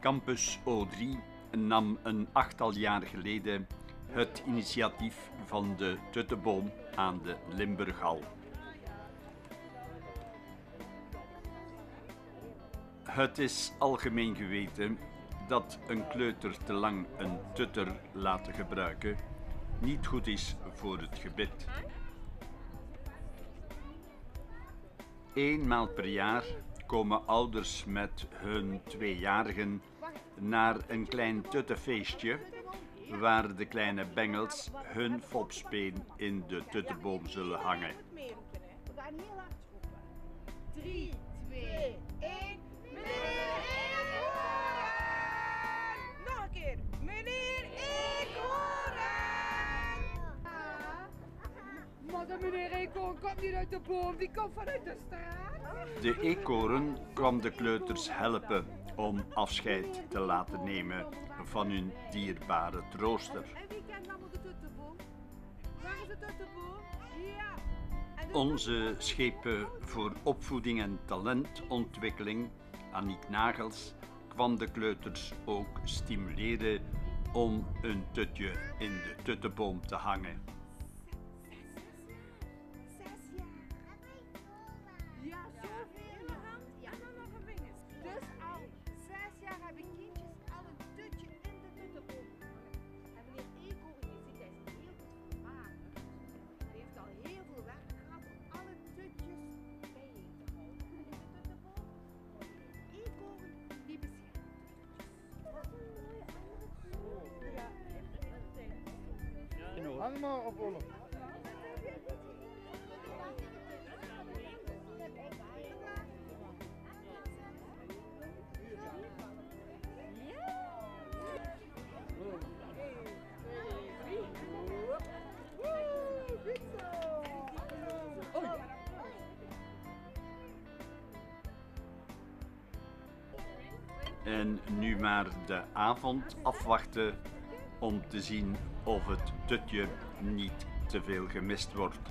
Campus O3 nam een achttal jaar geleden het initiatief van de Tutteboom aan de Limburghal. Het is algemeen geweten dat een kleuter te lang een tutter laten gebruiken niet goed is voor het gebit. Eenmaal per jaar komen ouders met hun tweejarigen naar een klein tuttefeestje waar de kleine bengels hun fopspeen in de tuttenboom zullen hangen. We gaan heel hard roepen. 3, 2, 1. De meneer Eekhoorn komt niet uit de boom, die komt vanuit de straat. De eekhoorn kwam de kleuters helpen om afscheid te laten nemen van hun dierbare trooster. En wie kent allemaal de tuttenboom? Waar is de tuttenboom? Ja. En de Onze schepen voor opvoeding en talentontwikkeling, Aniek Nagels, kwam de kleuters ook stimuleren om een tutje in de tuttenboom te hangen. Ja, zoveel in de hand. En dan nog een vinger. Dus al zes jaar hebben kindjes al een tutje in de tuttenboom. En meneer Eekhoorn, je ziet, hij is heel goed vermaakt. Hij heeft al heel veel werk gehad om alle tutjes bijeen te houden. En in de tuttenboom Eekhoorn die beschermt tutjes. Hang maar op Olaf. En nu maar de avond afwachten om te zien of het tutje niet te veel gemist wordt.